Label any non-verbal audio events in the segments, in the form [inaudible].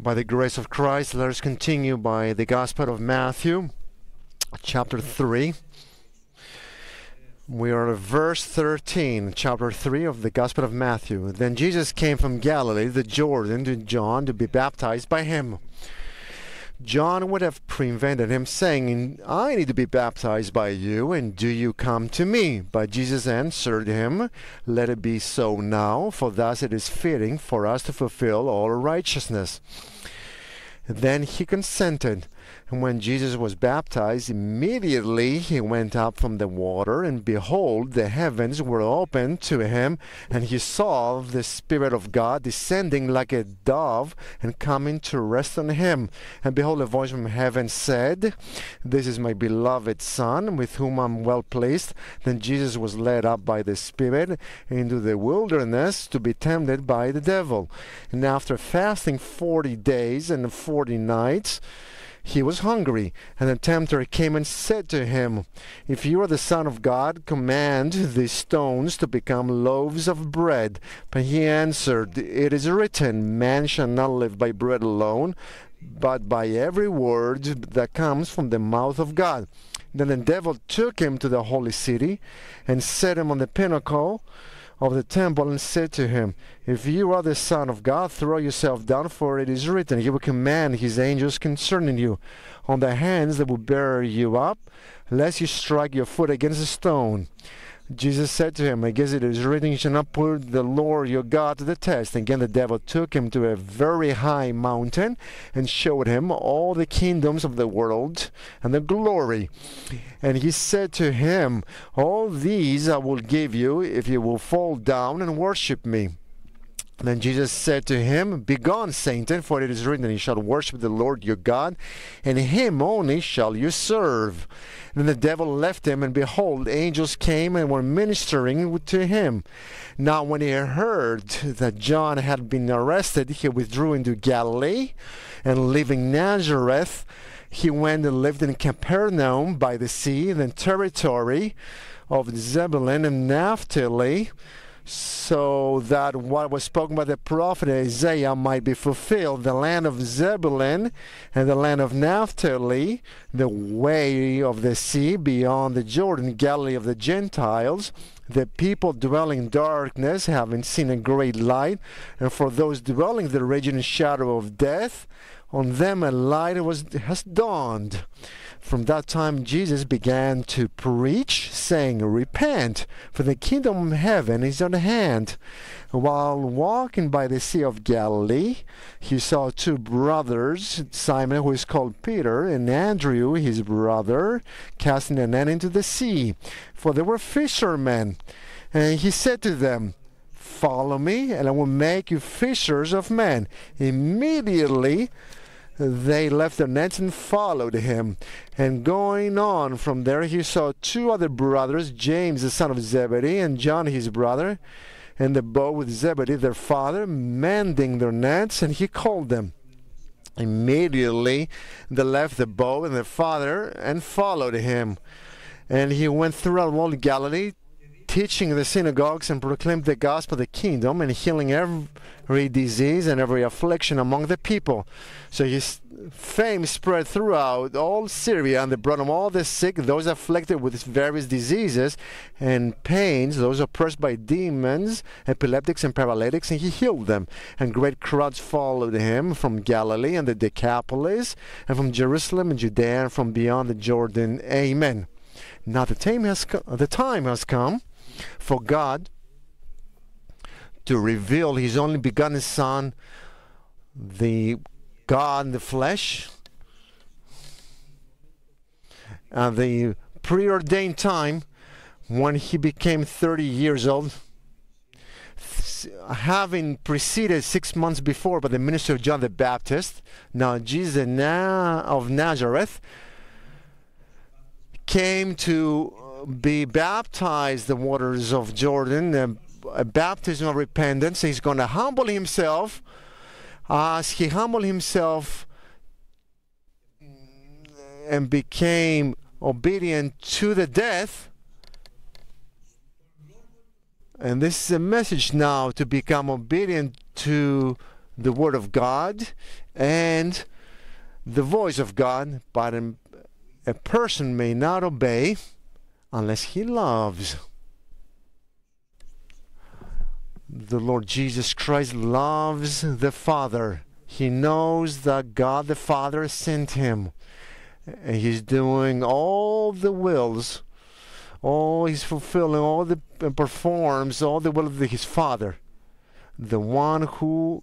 By the grace of Christ, let us continue by the Gospel of Matthew, chapter 3. We are at verse 13, chapter 3 of the Gospel of Matthew. Then Jesus came from Galilee, the Jordan, to John to be baptized by him. John would have prevented him, saying, I need to be baptized by you, and do you come to me? But Jesus answered him, Let it be so now, for thus it is fitting for us to fulfill all righteousness. Then he consented. And when Jesus was baptized, immediately he went up from the water, and behold, the heavens were opened to him, and he saw the Spirit of God descending like a dove and coming to rest on him. And behold, a voice from heaven said, This is my beloved Son, with whom I'm well pleased. Then Jesus was led up by the Spirit into the wilderness to be tempted by the devil. And after fasting forty days and forty nights, he was hungry, and the tempter came and said to him, If you are the Son of God, command these stones to become loaves of bread. But he answered, It is written, Man shall not live by bread alone, but by every word that comes from the mouth of God. Then the devil took him to the holy city and set him on the pinnacle of the temple and said to him, If you are the Son of God, throw yourself down, for it is written, He will command His angels concerning you on the hands that will bear you up, lest you strike your foot against a stone. Jesus said to him, I guess it is written, You shall not put the Lord your God to the test. Again, the devil took him to a very high mountain and showed him all the kingdoms of the world and the glory. And he said to him, All these I will give you if you will fall down and worship me. Then Jesus said to him, Begone, Satan, for it is written, You shall worship the Lord your God, and him only shall you serve. Then the devil left him, and behold, angels came and were ministering to him. Now, when he heard that John had been arrested, he withdrew into Galilee, and leaving Nazareth, he went and lived in Capernaum by the sea, in the territory of Zebulun and Naphtali so that what was spoken by the prophet Isaiah might be fulfilled. The land of Zebulun and the land of Naphtali, the way of the sea beyond the Jordan, Galilee of the Gentiles, the people dwelling in darkness having seen a great light, and for those dwelling in the region shadow of death, on them a light was, has dawned. From that time, Jesus began to preach, saying, Repent, for the kingdom of heaven is at hand. While walking by the Sea of Galilee, he saw two brothers, Simon, who is called Peter, and Andrew, his brother, casting a net into the sea, for they were fishermen. And he said to them, Follow me, and I will make you fishers of men. Immediately, they left their nets and followed him. And going on from there, he saw two other brothers, James the son of Zebedee, and John his brother, in the boat with Zebedee their father, mending their nets, and he called them. Immediately they left the boat and their father and followed him. And he went throughout all Galilee, teaching the synagogues and proclaimed the gospel of the kingdom and healing every disease and every affliction among the people. So his fame spread throughout all Syria and they brought him all the sick, those afflicted with various diseases and pains, those oppressed by demons, epileptics and paralytics, and he healed them. And great crowds followed him from Galilee and the Decapolis, and from Jerusalem and Judea and from beyond the Jordan. Amen. Now the time has co- the time has come for God to reveal His only begotten Son, the God in the flesh, and the preordained time when He became 30 years old, having preceded six months before by the ministry of John the Baptist. Now Jesus of Nazareth came to be baptized the waters of Jordan, a, a uh, baptism of repentance. He's going to humble himself as he humbled himself and became obedient to the death. And this is a message now to become obedient to the Word of God and the voice of God, but a person may not obey unless he loves. The Lord Jesus Christ loves the Father. He knows that God the Father sent him. And he's doing all the wills. Oh, he's fulfilling all the uh, performs all the will of his Father. The one who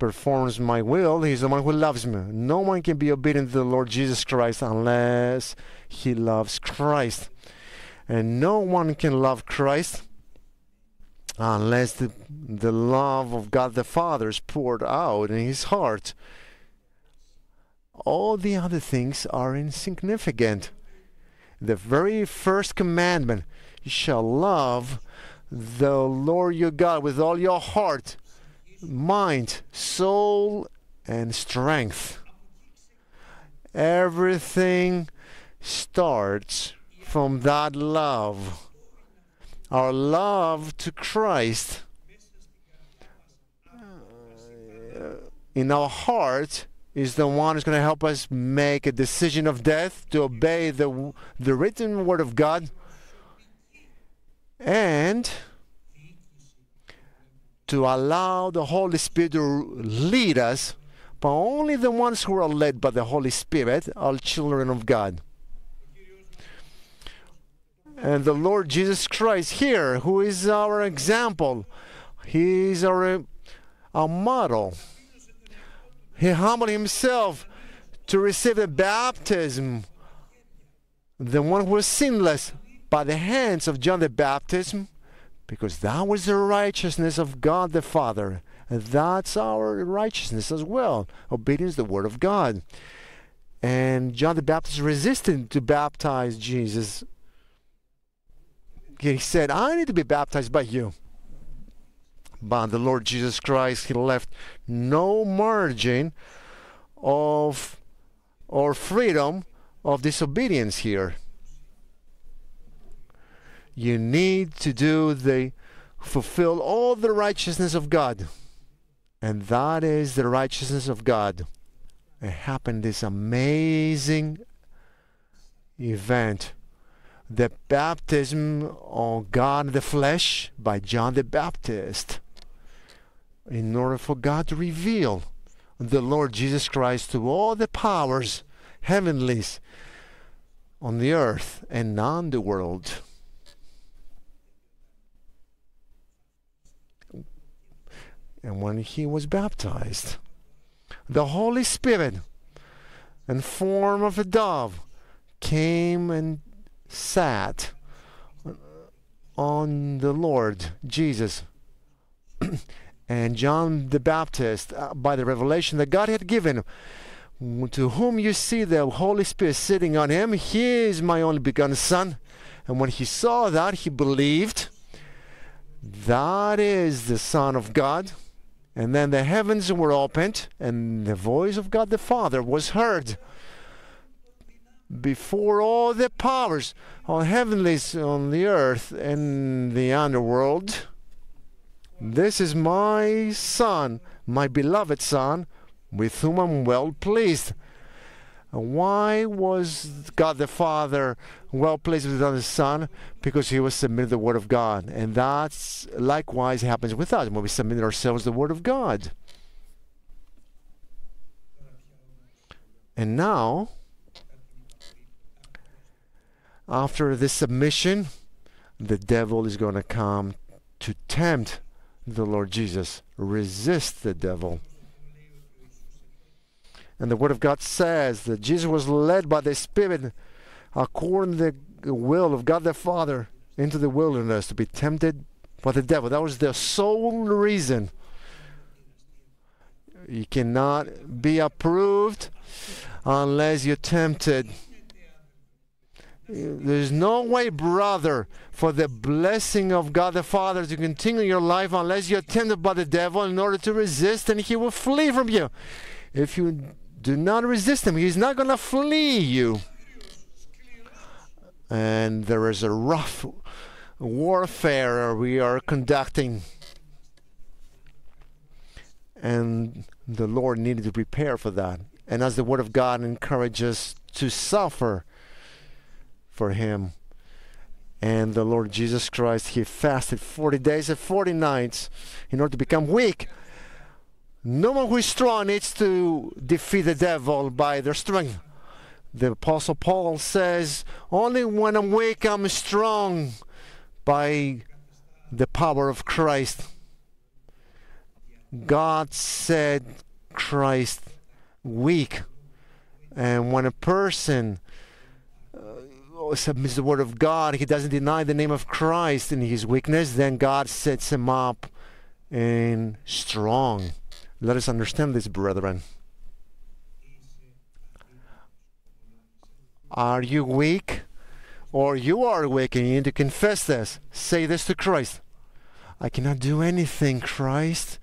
performs my will, he's the one who loves me. No one can be obedient to the Lord Jesus Christ unless he loves Christ. And no one can love Christ unless the, the love of God the Father is poured out in his heart. All the other things are insignificant. The very first commandment you shall love the Lord your God with all your heart, mind, soul, and strength. Everything starts from that love. Our love to Christ uh, in our heart is the one who's going to help us make a decision of death to obey the, the written word of God and to allow the Holy Spirit to lead us, but only the ones who are led by the Holy Spirit are children of God. And the Lord Jesus Christ here, who is our example, He is our, our model. He humbled Himself to receive the baptism, the one who was sinless, by the hands of John the Baptist because that was the righteousness of God the Father. That's our righteousness as well. Obedience the Word of God. And John the Baptist resisted to baptize Jesus. He said, I need to be baptized by you. But the Lord Jesus Christ, He left no margin of or freedom of disobedience here you need to do the fulfill all the righteousness of God. And that is the righteousness of God. It happened this amazing event. The baptism of God the flesh by John the Baptist. In order for God to reveal the Lord Jesus Christ to all the powers, heavenlies, on the earth and on the world. And when he was baptized, the Holy Spirit, in form of a dove, came and sat on the Lord Jesus. [clears throat] and John the Baptist, uh, by the revelation that God had given, to whom you see the Holy Spirit sitting on him, he is my only begotten Son. And when he saw that, he believed that is the Son of God. And then the heavens were opened, and the voice of God the Father was heard before all the powers on heavenlies on the earth and the underworld. This is my Son, my beloved Son, with whom I'm well pleased. Why was God the Father well pleased with the Son? Because he was submitted to the Word of God. And that's likewise happens with us when we submit ourselves to the Word of God. And now, after this submission, the devil is going to come to tempt the Lord Jesus. Resist the devil. And the Word of God says that Jesus was led by the Spirit according to the will of God the Father into the wilderness to be tempted by the devil. That was the sole reason. You cannot be approved unless you're tempted. There's no way, brother, for the blessing of God the Father to continue your life unless you're tempted by the devil in order to resist, and he will flee from you. If you do not resist him. He's not going to flee you. And there is a rough warfare we are conducting. And the Lord needed to prepare for that. And as the Word of God encourages to suffer for Him, and the Lord Jesus Christ, He fasted 40 days and 40 nights in order to become weak. No one who is strong needs to defeat the devil by their strength. The Apostle Paul says, Only when I'm weak, I'm strong by the power of Christ. God said Christ weak. And when a person uh, submits the word of God, he doesn't deny the name of Christ in his weakness, then God sets him up in strong. Let us understand this, brethren. Are you weak? Or you are weak and you need to confess this. Say this to Christ. I cannot do anything, Christ,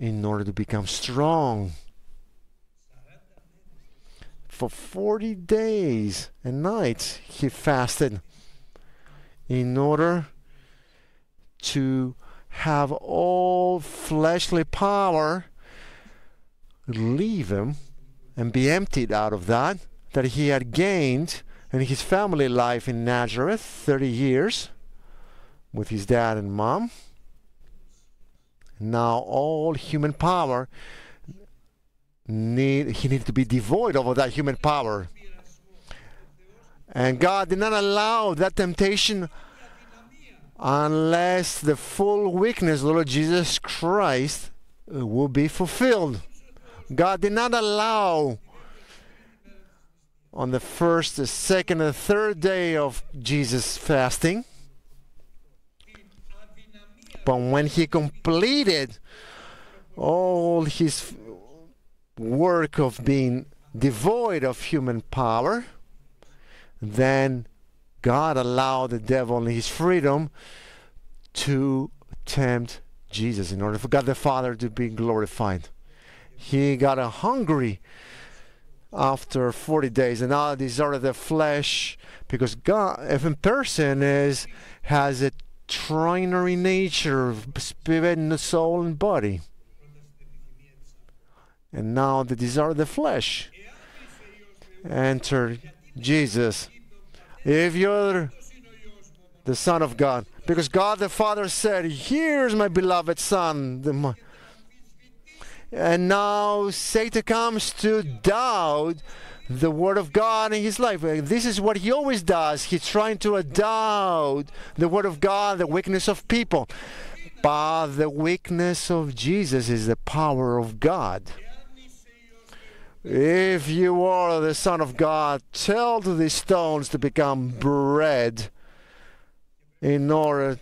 in order to become strong. For 40 days and nights he fasted in order to have all fleshly power leave him and be emptied out of that that he had gained in his family life in Nazareth 30 years with his dad and mom. Now all human power need he needed to be devoid of that human power. And God did not allow that temptation unless the full weakness of the Lord Jesus Christ uh, will be fulfilled. God did not allow on the first, the second, and the third day of Jesus fasting. But when he completed all his work of being devoid of human power, then God allowed the devil in his freedom to tempt Jesus in order for God the Father to be glorified. He got hungry after 40 days and now deserted the flesh because God if person is has a trinary nature of spirit and soul and body. And now the desire of the flesh. Enter Jesus if you're the son of God because God the Father said here's my beloved son and now Satan comes to doubt the word of God in his life. This is what he always does. He's trying to doubt the word of God, the weakness of people. But the weakness of Jesus is the power of God. If you are the Son of God, tell to these stones to become bread in order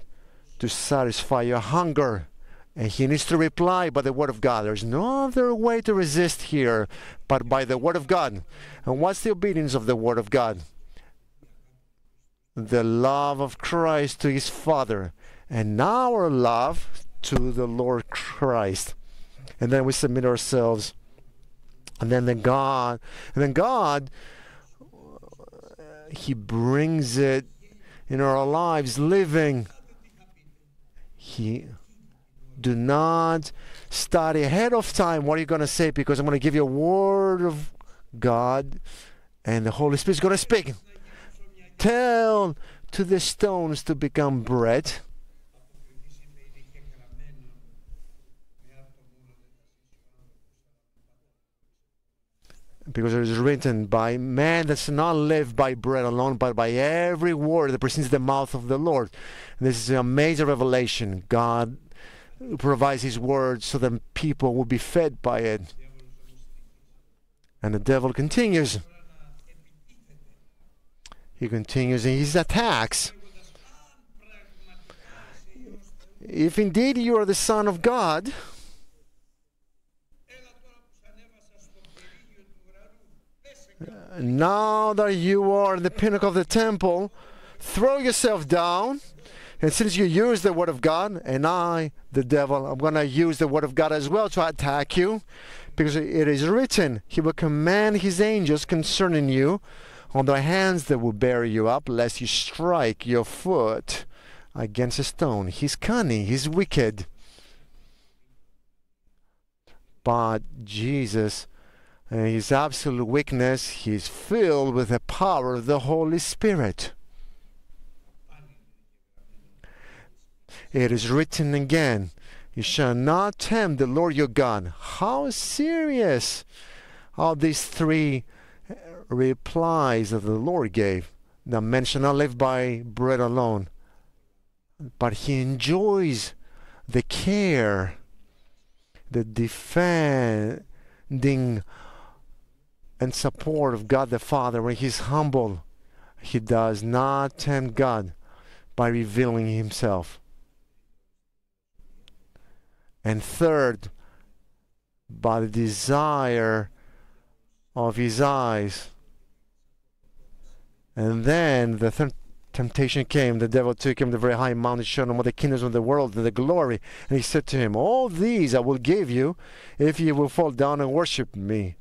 to satisfy your hunger. And he needs to reply by the Word of God. There's no other way to resist here but by the Word of God. And what's the obedience of the Word of God? The love of Christ to his Father, and our love to the Lord Christ. And then we submit ourselves. And then the God, and then God, He brings it in our lives, living. He do not study ahead of time what are you going to say because I'm going to give you a word of God and the Holy Spirit is going to speak. Tell to the stones to become bread. Because it is written, by man does not live by bread alone, but by every word that proceeds the mouth of the Lord. This is a major revelation. God provides his word so that people will be fed by it. And the devil continues. He continues in his attacks. If indeed you are the Son of God, now that you are in the pinnacle of the temple, throw yourself down and since you use the word of God, and I, the devil, I'm going to use the word of God as well to attack you, because it is written, He will command His angels concerning you on their hands that will bear you up, lest you strike your foot against a stone. He's cunning, he's wicked. But Jesus, his absolute weakness, he is filled with the power of the Holy Spirit. It is written again, You shall not tempt the Lord your God. How serious are these three replies that the Lord gave? The man shall not live by bread alone, but he enjoys the care, the defending and support of God the Father when he's humble. He does not tempt God by revealing himself. And third, by the desire of his eyes. And then the third temptation came. The devil took him to the very high mountain, showed him all the kingdoms of the world and the glory. And he said to him, All these I will give you if you will fall down and worship me.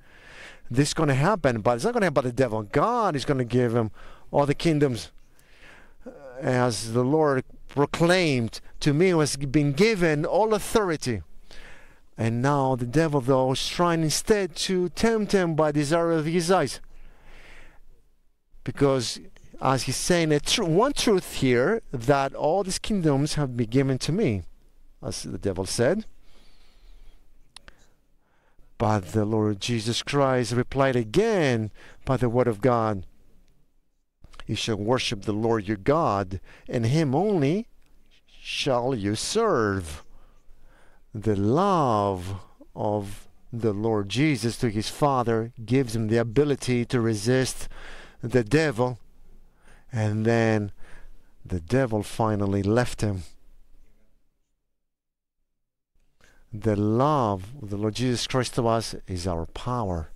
This is going to happen, but it's not going to happen by the devil. God is going to give him all the kingdoms. Uh, as the Lord proclaimed, to me was been given all authority. And now the devil, though, is trying instead to tempt him by desire of his eyes. Because, as he's saying, a tr- one truth here that all these kingdoms have been given to me, as the devil said. But the Lord Jesus Christ replied again by the word of God You shall worship the Lord your God, and him only shall you serve. The love of the Lord Jesus to his Father gives him the ability to resist the devil, and then the devil finally left him. The love of the Lord Jesus Christ to us is our power,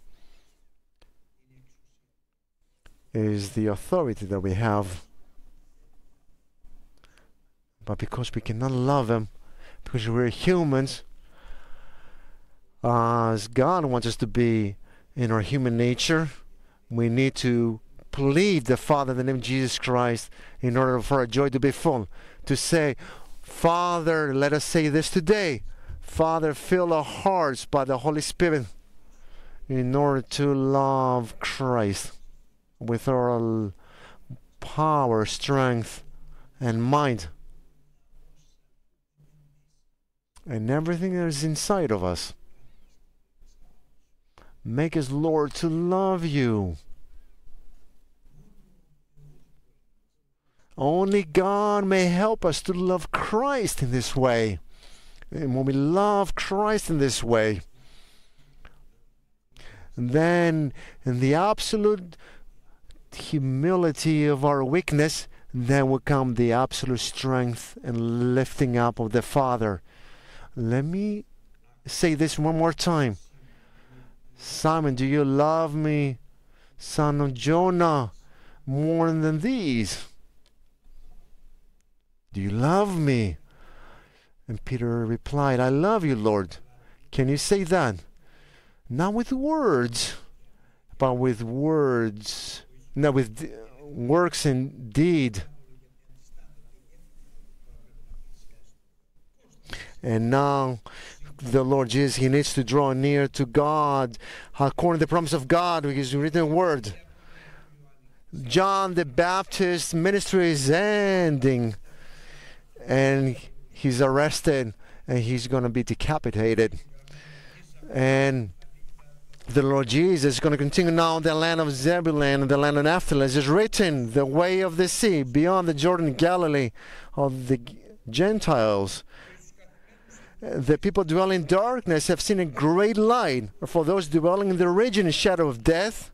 is the authority that we have. But because we cannot love Him, because we're humans, as God wants us to be in our human nature, we need to plead the Father in the name of Jesus Christ in order for our joy to be full. To say, Father, let us say this today. Father, fill our hearts by the Holy Spirit in order to love Christ with our power, strength, and mind. And everything that is inside of us. Make us, Lord, to love you. Only God may help us to love Christ in this way. And when we love Christ in this way, then in the absolute humility of our weakness, then will come the absolute strength and lifting up of the Father. Let me say this one more time. Simon, do you love me, son of Jonah, more than these? Do you love me? And Peter replied, I love you, Lord. Can you say that? Not with words, but with words, not with works and deed. And now the Lord Jesus, he needs to draw near to God according to the promise of God, which is written word. John the Baptist ministry is ending and he's arrested and he's going to be decapitated. And the Lord Jesus is going to continue now in the land of Zebulun and the land of Naphtali. Is written, the way of the sea beyond the Jordan Galilee of the Gentiles. The people dwelling in darkness have seen a great light. For those dwelling in the region and shadow of death,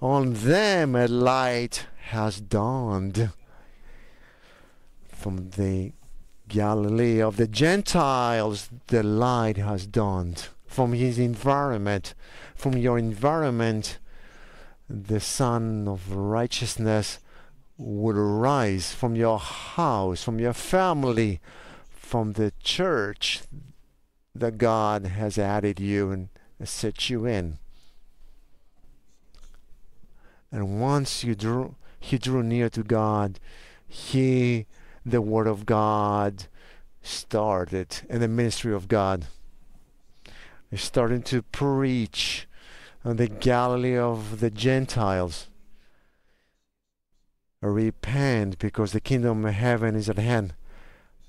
on them a light has dawned. From the Galilee of the Gentiles, the light has dawned. From his environment, from your environment, the sun of righteousness would arise from your house, from your family, from the church that God has added you and set you in. And once you drew, he drew near to God, he, the Word of God, started and the ministry of God. He's starting to preach on the Galilee of the Gentiles. Repent because the kingdom of heaven is at hand.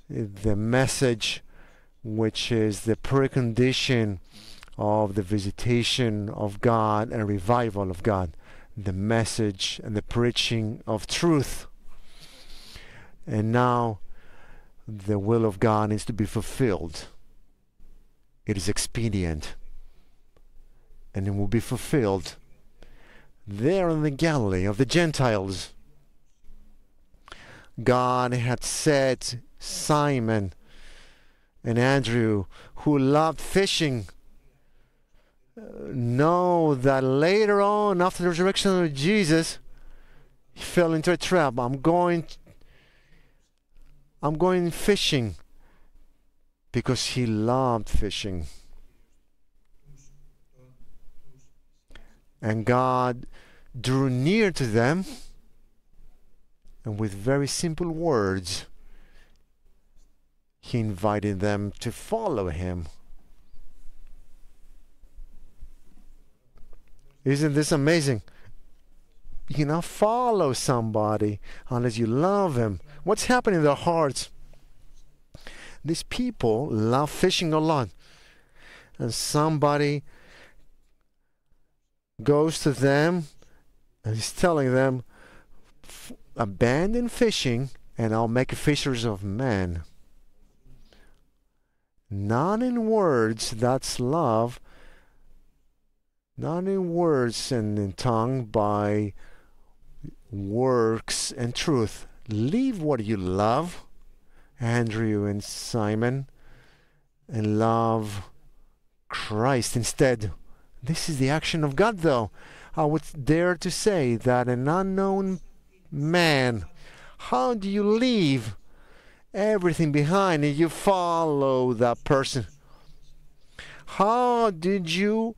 The message, which is the precondition of the visitation of God and revival of God, the message and the preaching of truth. And now the will of God needs to be fulfilled. It is expedient. And it will be fulfilled there in the Galilee of the Gentiles. God had said Simon and Andrew, who loved fishing, uh, know that later on, after the resurrection of Jesus, he fell into a trap. I'm going I'm going fishing because he loved fishing. And God drew near to them and with very simple words he invited them to follow him. Isn't this amazing? You cannot follow somebody unless you love him. What's happening in their hearts? These people love fishing a lot. And somebody goes to them and he's telling them, abandon fishing and I'll make fishers of men. Not in words, that's love. Not in words and in tongue, by works and truth. Leave what you love, Andrew and Simon, and love Christ instead. This is the action of God, though. I would dare to say that an unknown man, how do you leave everything behind and you follow that person? How did you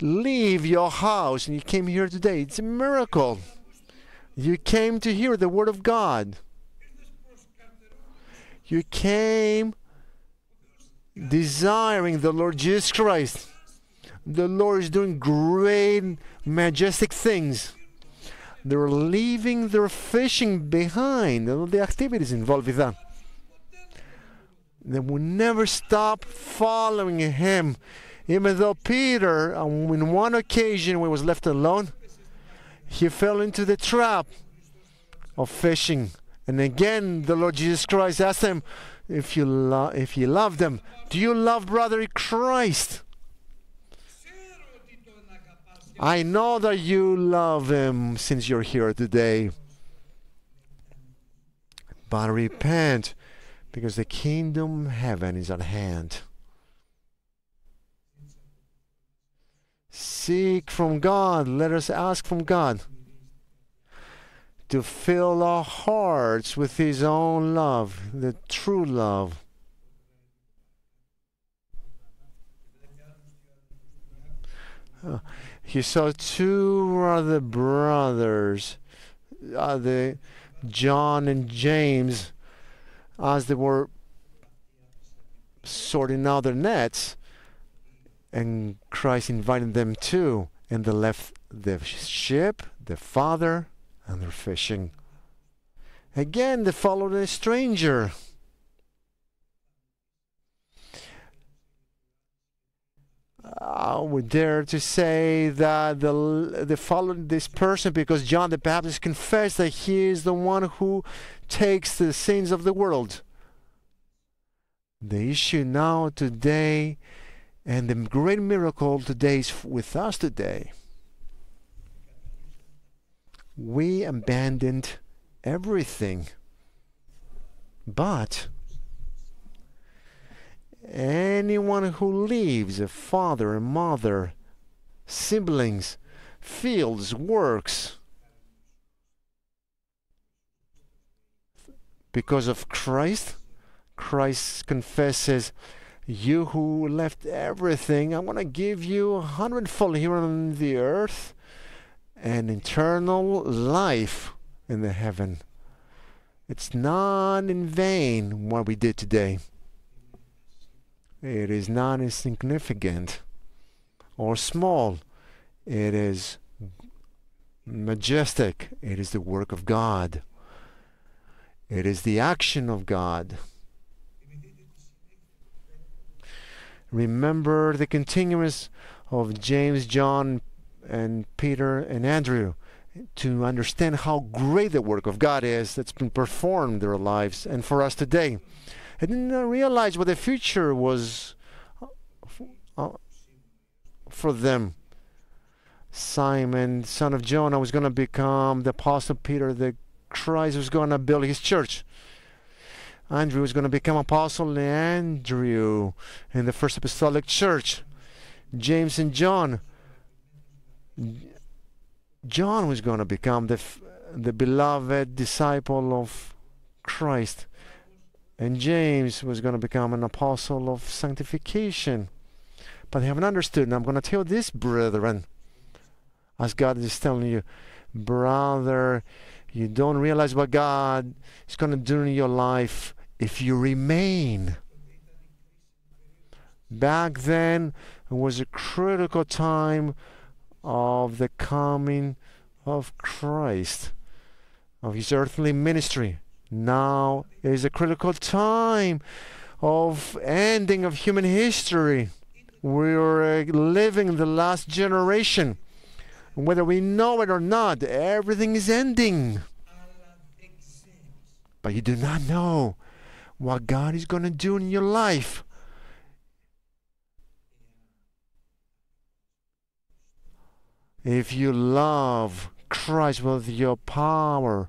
leave your house and you came here today? It's a miracle. You came to hear the word of God. You came desiring the Lord Jesus Christ. The Lord is doing great, majestic things. They're leaving their fishing behind, all the activities involved with that. They will never stop following him. Even though Peter, on uh, one occasion when he was left alone, he fell into the trap of fishing. And again, the Lord Jesus Christ asked him, if you, lo- if you love them, do you love brother Christ? I know that you love him since you're here today. But repent because the kingdom of heaven is at hand. Seek from God. Let us ask from God to fill our hearts with His own love, the true love. He saw two other brothers, uh, the John and James, as they were sorting out their nets, and Christ invited them too, and they left the ship, the father, and they're fishing. Again, they followed a stranger. Uh, I would dare to say that the, they followed this person because John the Baptist confessed that he is the one who takes the sins of the world. The issue now, today, and the great miracle today is with us today. We abandoned everything. But Anyone who leaves a father a mother, siblings, fields, works, because of Christ, Christ confesses, You who left everything, I want to give you a hundredfold here on the earth and eternal life in the heaven. It's not in vain what we did today. It is not insignificant. or small. It is majestic. It is the work of God. It is the action of God. Remember the continuance of James, John, and Peter and Andrew to understand how great the work of God is that's been performed in their lives and for us today. I didn't realize what the future was uh, for them. Simon, son of Jonah, was going to become the Apostle Peter, the Christ was going to build his church. Andrew was going to become Apostle Andrew in the First Apostolic Church. James and John. John was going to become the, the beloved disciple of Christ. And James was going to become an apostle of sanctification. But they haven't understood. And I'm going to tell this, brethren, as God is telling you, brother, you don't realize what God is going to do in your life if you remain. Back then, it was a critical time of the coming of Christ, of his earthly ministry. Now is a critical time of ending of human history. We're uh, living the last generation. Whether we know it or not, everything is ending. But you do not know what God is going to do in your life. If you love Christ with your power,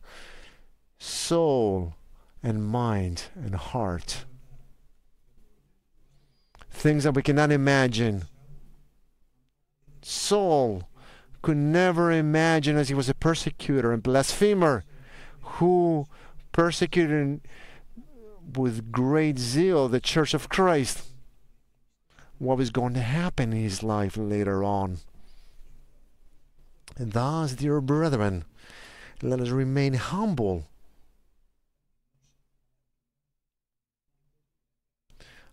soul, and mind and heart, things that we cannot imagine. Saul could never imagine as he was a persecutor and blasphemer who persecuted with great zeal the church of Christ what was going to happen in his life later on. And thus, dear brethren, let us remain humble.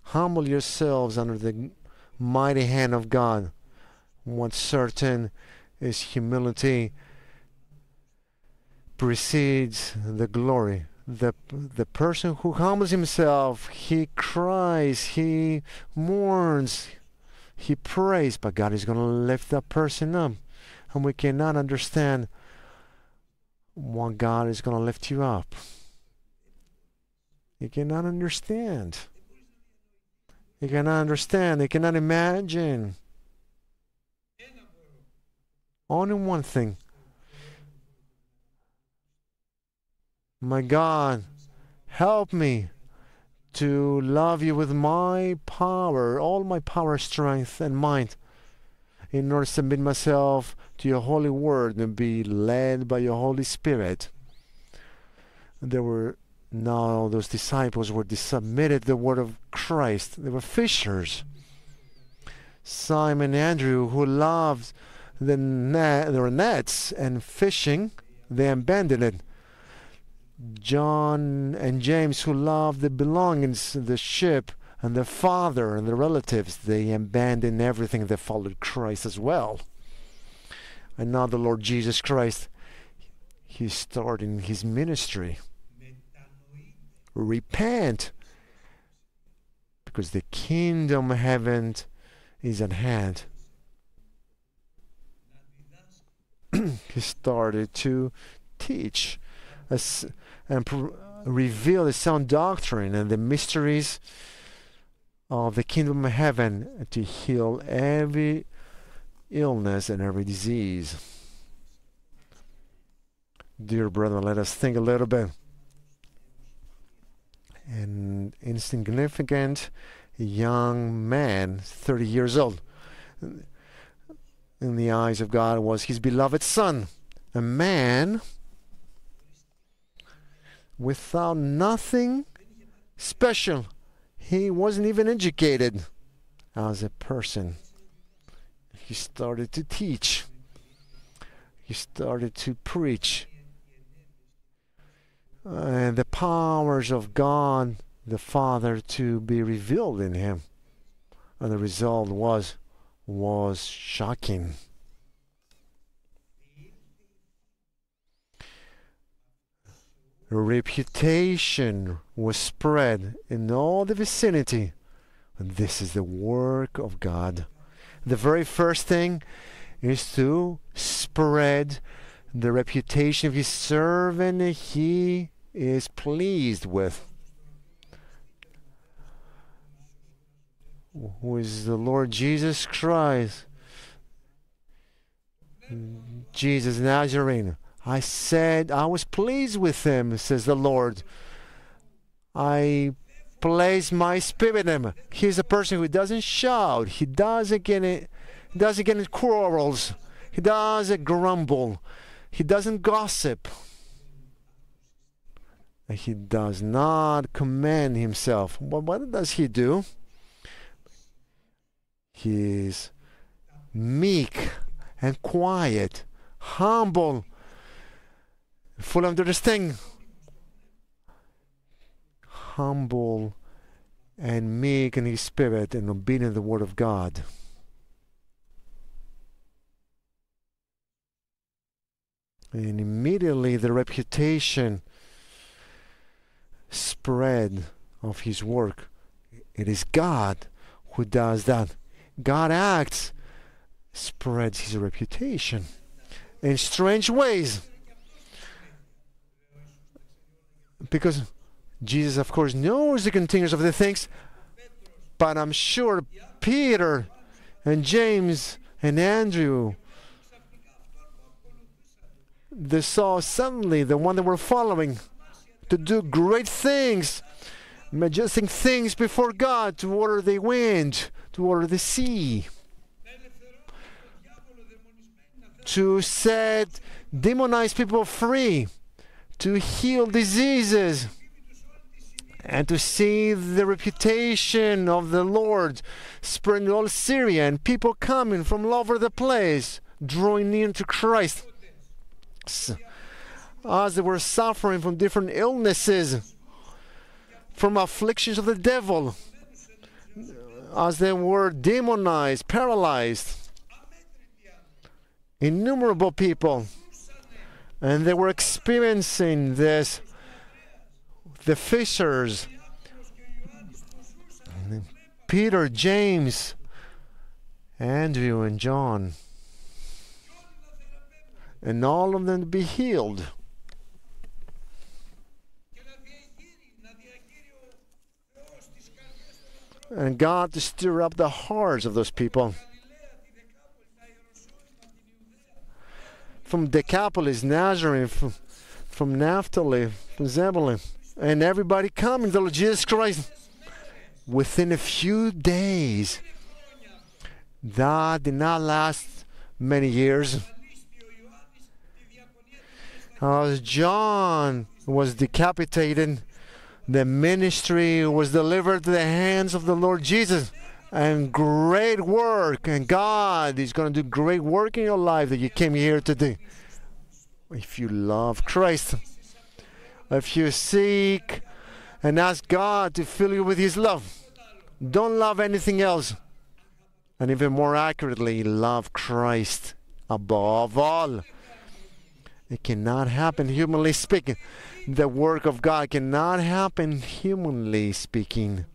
Humble yourselves under the mighty hand of God. What's certain is humility precedes the glory. The, the person who humbles himself, he cries, he mourns, he prays, but God is going to lift that person up and we cannot understand what God is going to lift you up. You cannot understand. You cannot understand. You cannot imagine. Only one thing. My God, help me to love you with my power, all my power, strength, and might in order to submit myself to your holy word and be led by your Holy Spirit. There were now those disciples were submitted the word of Christ. They were fishers. Simon Andrew, who loved the net, their nets and fishing, they abandoned it. John and James, who loved the belongings of the ship, and their father and their relatives, they abandoned everything. They followed Christ as well. And now the Lord Jesus Christ, He's starting His ministry. Repent, because the kingdom of heaven is at hand. [clears throat] he started to teach us and reveal the sound doctrine and the mysteries of the kingdom of heaven to heal every illness and every disease. Dear brother, let us think a little bit. An insignificant young man, 30 years old, in the eyes of God was his beloved son, a man without nothing special he wasn't even educated as a person. He started to teach. He started to preach. And the powers of God, the Father, to be revealed in him. And the result was was shocking. Reputation was spread in all the vicinity. And this is the work of God. The very first thing is to spread the reputation of his servant he is pleased with. Who is the Lord Jesus Christ? Jesus Nazarene. I said I was pleased with him, says the Lord. I place my spirit in him. He's a person who doesn't shout. He doesn't get in, doesn't get in quarrels. He doesn't grumble. He doesn't gossip. And he does not command himself. But what does he do? He is meek and quiet, humble, full of understanding. Humble and meek in his spirit and obedient to the word of God. And immediately the reputation spread of his work. It is God who does that. God acts, spreads his reputation in strange ways. Because Jesus, of course, knows the continuance of the things, but I'm sure Peter and James and Andrew they saw suddenly the one they were following to do great things, majestic things before God, to order the wind, to order the sea, to set demonized people free, to heal diseases, and to see the reputation of the Lord spread all Syria, and people coming from all over the place, drawing near to Christ as they were suffering from different illnesses, from afflictions of the devil, as they were demonized, paralyzed. Innumerable people, and they were experiencing this. The fishers, Peter, James, Andrew, and John and all of them to be healed. And God to stir up the hearts of those people. From Decapolis, Nazareth, from, from Naphtali, from Zebulun, and everybody coming to Jesus Christ within a few days. That did not last many years. As John was decapitated, the ministry was delivered to the hands of the Lord Jesus. And great work, and God is going to do great work in your life that you came here to do. If you love Christ, if you seek and ask God to fill you with His love, don't love anything else. And even more accurately, love Christ above all. It cannot happen humanly speaking. The work of God cannot happen humanly speaking.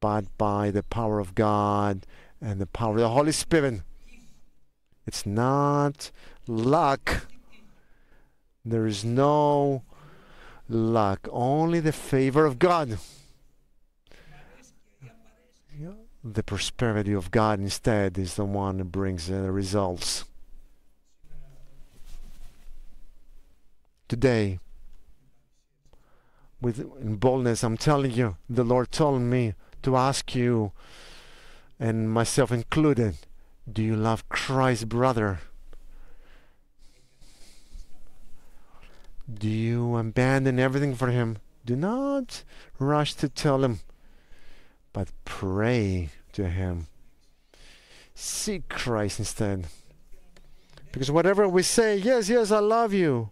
But by the power of God and the power of the Holy Spirit. It's not luck. There is no luck, only the favor of God. The prosperity of God instead is the one that brings the results. today with boldness i'm telling you the lord told me to ask you and myself included do you love christ brother? Do you abandon everything for him? Do not rush to tell him but pray to him. Seek christ instead. Because whatever we say yes yes i love you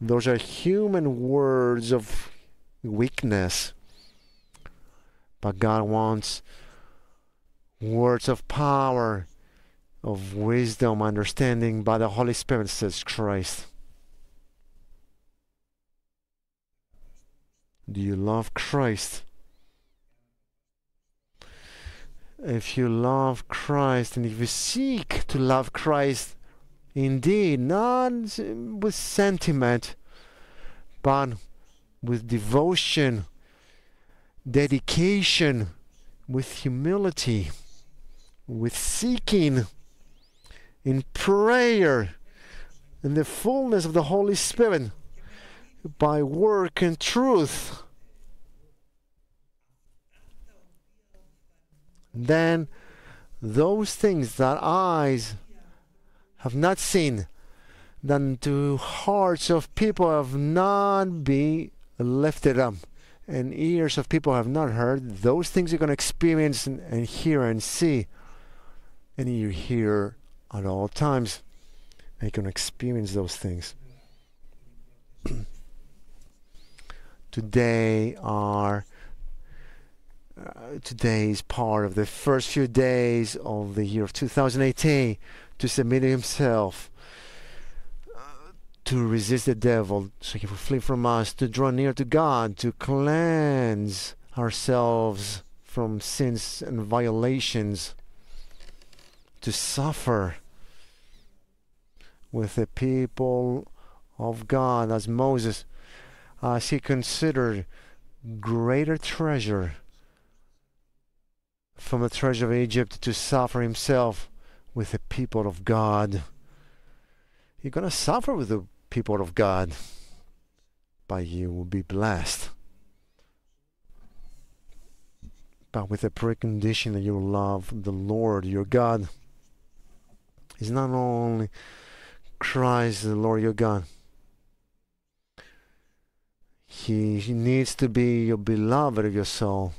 those are human words of weakness. But God wants words of power, of wisdom, understanding by the Holy Spirit, says Christ. Do you love Christ? If you love Christ and if you seek to love Christ indeed, not with sentiment, but with devotion, dedication, with humility, with seeking, in prayer, in the fullness of the Holy Spirit, by work and truth. Then those things that eyes have not seen, that to hearts of people have not been lifted up, and ears of people have not heard, those things you're going to experience and, and hear and see. And you hear at all times. And you can experience those things. [clears throat] today are uh, today is part of the first few days of the year of 2018 to submit himself to resist the devil so he will flee from us to draw near to God to cleanse ourselves from sins and violations to suffer with the people of God as Moses, as he considered greater treasure from the treasure of Egypt to suffer himself with the people of God. You're going to suffer with the people of God, by you will be blessed. But with the precondition that you love the Lord your God. Is not only Christ the Lord your God. He, he needs to be your beloved of your soul.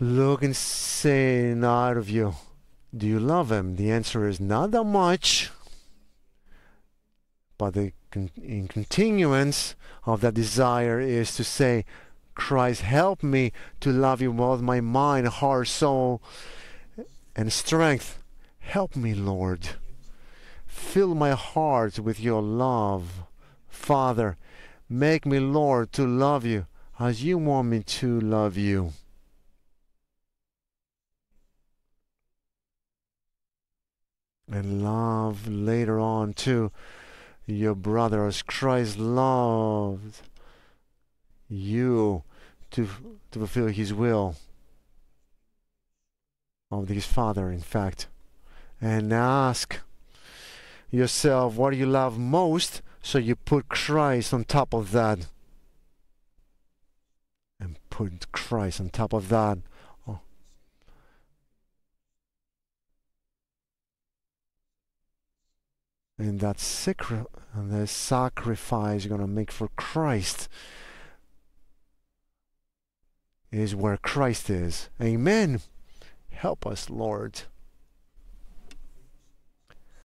Look and say out of you, do you love him? The answer is not that much. But the in continuance of that desire is to say, Christ, help me to love you with my mind, heart, soul, and strength. Help me, Lord. Fill my heart with your love. Father, make me, Lord, to love you as you want me to love you. And love later on too your brothers. Christ loved you to, to fulfill his will of his Father, in fact. And ask yourself what you love most, so you put Christ on top of that. And put Christ on top of that. Oh. And that sacri- the sacrifice you're going to make for Christ is where Christ is. Amen. Help us, Lord.